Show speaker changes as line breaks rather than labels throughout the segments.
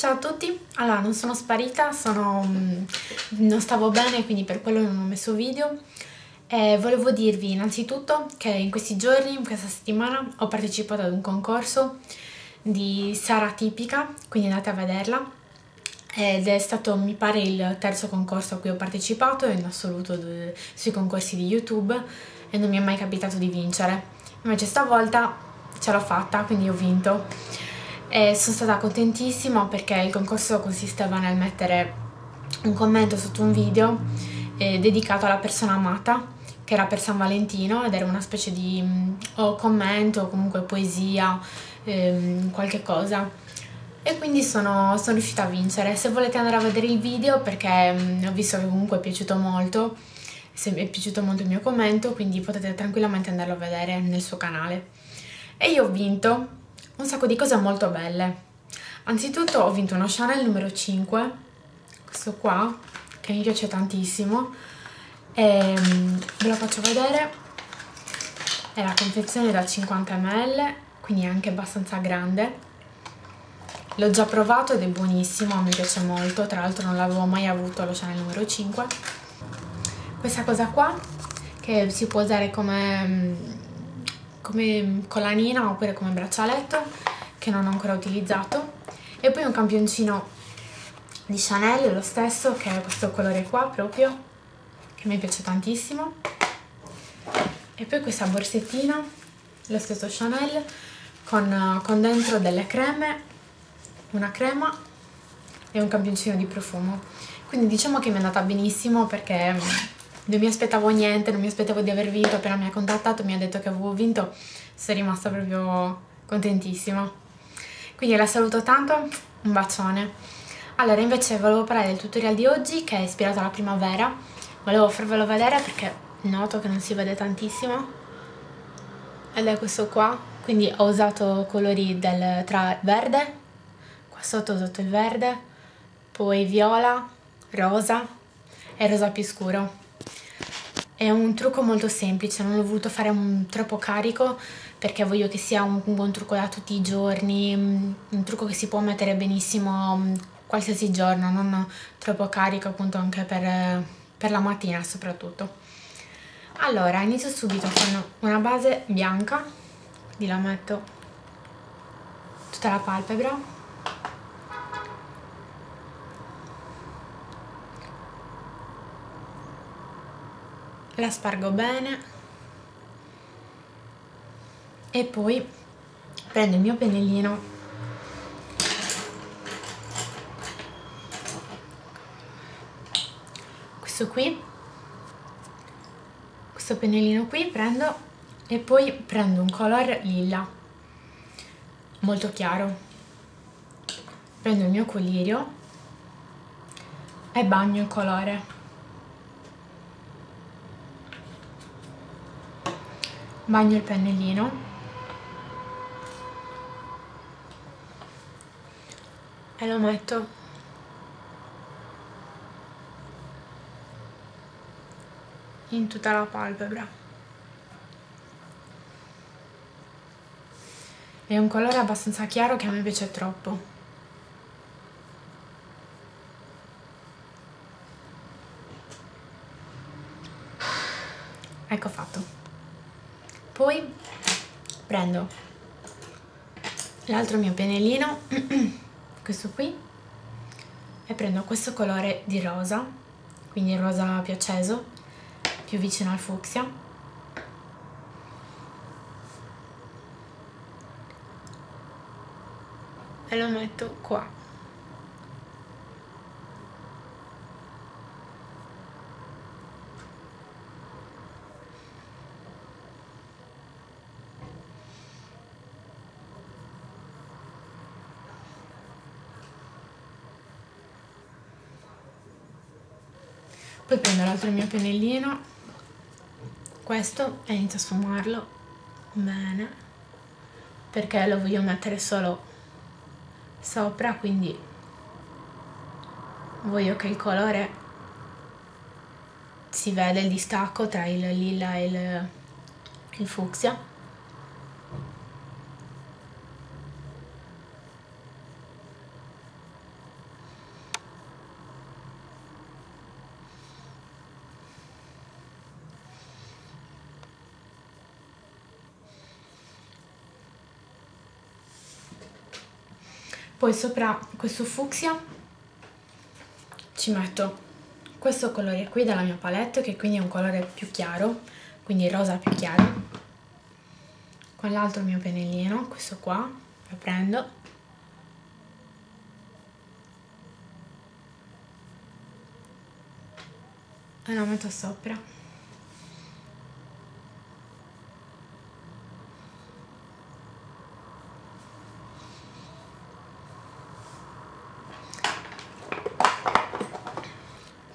Ciao a tutti, allora non sono sparita, sono, mm, non stavo bene quindi per quello non ho messo video. E volevo dirvi innanzitutto che in questi giorni, in questa settimana ho partecipato ad un concorso di Sara Tipica, quindi andate a vederla. Ed è stato mi pare il terzo concorso a cui ho partecipato in assoluto sui concorsi di YouTube e non mi è mai capitato di vincere, invece stavolta ce l'ho fatta quindi ho vinto e sono stata contentissima perché il concorso consisteva nel mettere un commento sotto un video eh, dedicato alla persona amata che era per San Valentino ed era una specie di mm, o commento o comunque poesia, ehm, qualche cosa e quindi sono, sono, riuscita a vincere. Se volete andare a vedere il video perché mh, mm, ho visto che comunque è piaciuto molto, se è piaciuto molto il mio commento, quindi potete tranquillamente andarlo a vedere nel suo canale. E io ho vinto un sacco di cose molto belle. Anzitutto ho vinto uno Chanel numero 5, questo qua, che mi piace tantissimo, e ehm, ve lo faccio vedere. È la confezione da 50 ml, quindi è anche abbastanza grande. L'ho già provato ed è buonissimo, mi piace molto, tra l'altro non l'avevo mai avuto lo Chanel numero 5. Questa cosa qua, che si può usare come come collanina oppure come braccialetto che non ho ancora utilizzato. E poi un campioncino di Chanel lo stesso che è questo colore qua proprio che mi piace tantissimo. E poi questa borsettina lo stesso Chanel con, con dentro delle creme una crema e un campioncino di profumo. Quindi diciamo che mi è andata benissimo perché non mi aspettavo niente, non mi aspettavo di aver vinto, appena mi ha contattato mi ha detto che avevo vinto, sono rimasta proprio contentissima. Quindi la saluto tanto, un bacione. Allora invece volevo parlare del tutorial di oggi che è ispirato alla primavera, volevo farvelo vedere perché noto che non si vede tantissimo ed è questo qua, quindi ho usato colori del, tra verde, qua sotto ho usato il verde, poi viola, rosa e rosa più scuro è un trucco molto semplice, non l'ho voluto fare un, troppo carico perché voglio che sia un, un, buon trucco da tutti i giorni, mm, un trucco che si può mettere benissimo mm, qualsiasi giorno, non troppo carico appunto anche per, per la mattina soprattutto. Allora, inizio subito con una base bianca, quindi la metto tutta la palpebra la spargo bene. E poi prendo il mio pennellino. Questo qui. Questo pennellino qui prendo e poi prendo un color lilla. Molto chiaro. Prendo il mio colirio e bagno il colore bagno il pennellino. E lo metto. In tutta la palpebra è un colore abbastanza chiaro che a me piace troppo. Ecco fatto poi prendo l'altro mio pennellino questo qui e prendo questo colore di rosa quindi il rosa più acceso più vicino al fucsia. E lo metto qua poi prendo l'altro mio pennellino. Questo e inizio a sfumarlo. Bene. Perché lo voglio mettere solo sopra quindi voglio che il colore si veda il distacco tra il lilla e il, il fucsia poi sopra questo fucsia ci metto questo colore qui della mia palette che quindi è un colore più chiaro quindi rosa più chiaro. Con l'altro mio pennellino questo qua lo prendo. E lo metto sopra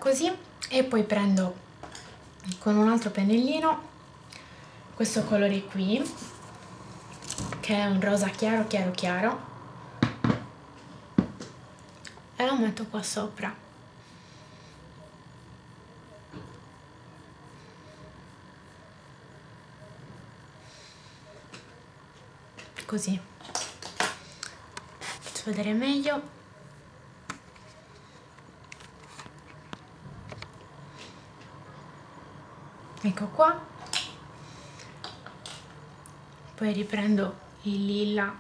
così e poi prendo con un altro pennellino questo colore qui che è un rosa chiaro chiaro chiaro. E lo metto qua sopra. Così. Faccio vedere meglio ecco qua. Poi riprendo il lilla.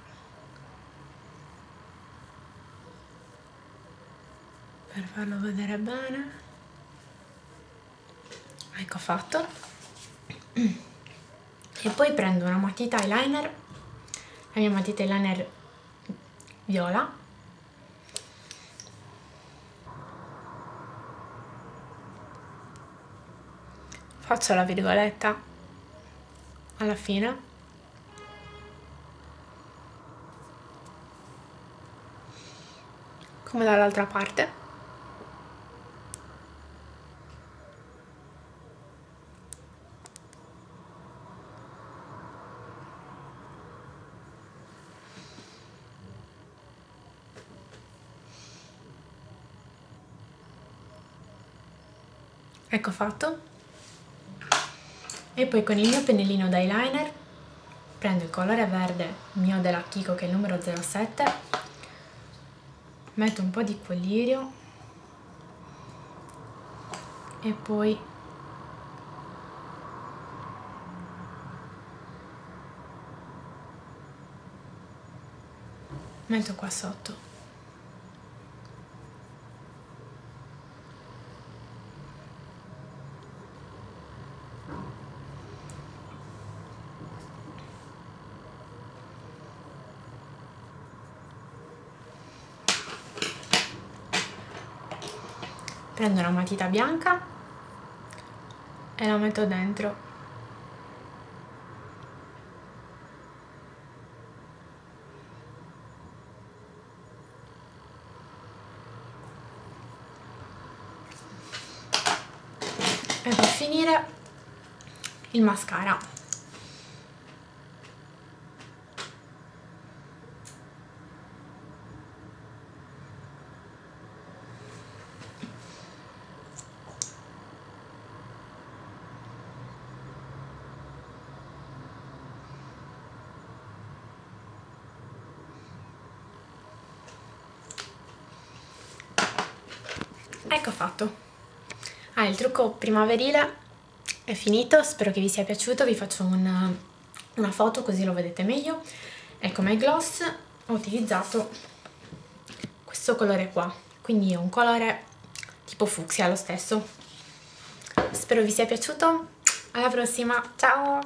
Per farlo vedere bene. Ecco fatto. E poi prendo una matita eyeliner la mia matita eyeliner viola faccio la virgoletta. Alla fine. Come dall'altra parte. Ecco fatto e poi con il mio pennellino d'eyeliner prendo il colore verde mio della Kiko che è il numero 07 metto un po' di collirio e poi metto qua sotto prendo una matita bianca e la metto dentro. E per finire il mascara ecco fatto. Ah, il trucco primaverile è finito spero che vi sia piaciuto vi faccio una, una foto così lo vedete meglio. E come gloss ho utilizzato questo colore qua quindi è un colore tipo fucsia lo stesso. Spero vi sia piaciuto alla prossima ciao